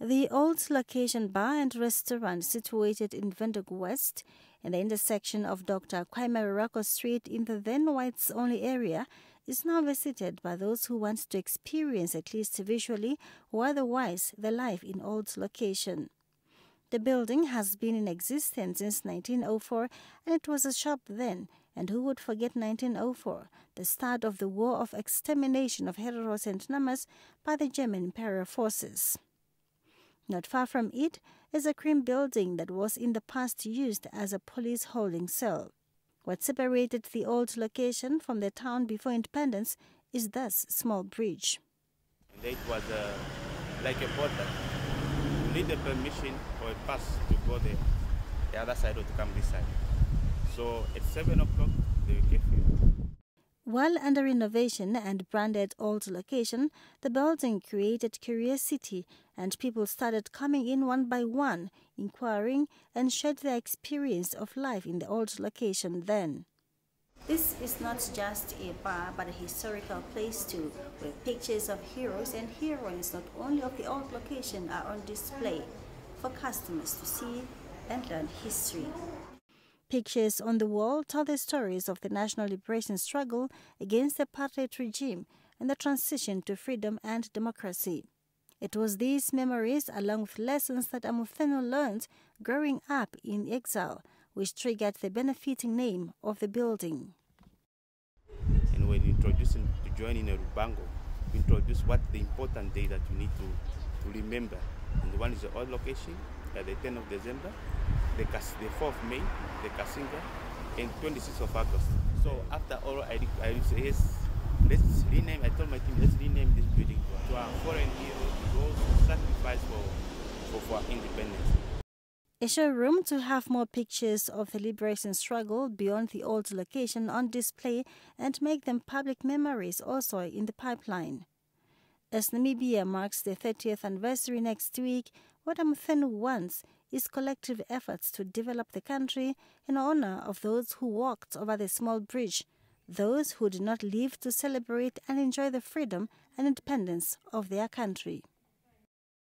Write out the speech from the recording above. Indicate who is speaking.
Speaker 1: The old location bar and restaurant situated in Windhoek West in the intersection of Dr. Kwame Street in the then whites only area is now visited by those who want to experience at least visually or otherwise the life in old location. The building has been in existence since 1904 and it was a shop then and who would forget 1904, the start of the war of extermination of Hereros and Namas by the German imperial forces. Not far from it is a cream building that was in the past used as a police holding cell. What separated the old location from the town before independence is thus small bridge.
Speaker 2: It was uh, like a border. You need a permission or a pass to go there, the other side or to come this side. So at 7 o'clock, they will you.
Speaker 1: While under renovation and branded old location, the building created curiosity and people started coming in one by one, inquiring and shared their experience of life in the old location then. This is not just a bar but a historical place too, where pictures of heroes and heroines not only of the old location are on display for customers to see and learn history. Pictures on the wall tell the stories of the national liberation struggle against the apartheid regime and the transition to freedom and democracy. It was these memories, along with lessons that Amuthenu learned growing up in exile, which triggered the benefiting name of the building.
Speaker 2: And when introducing to join in a Rubango, we introduce what the important day that you need to, to remember. And the one is the old location, at the 10th of December, the, the 4th of May, the Cassinga, and 26th of August. So after all, I, I say, yes, let's rename, I told my team, let's rename this building to our foreign heroes, those sacrificed for, for, for our independence.
Speaker 1: A showroom to have more pictures of the liberation struggle beyond the old location on display and make them public memories also in the pipeline. As Namibia marks the 30th anniversary next week, what Amuthenu wants is collective efforts to develop the country in honor of those who walked over the small bridge, those who did not live to celebrate and enjoy the freedom and independence of their country.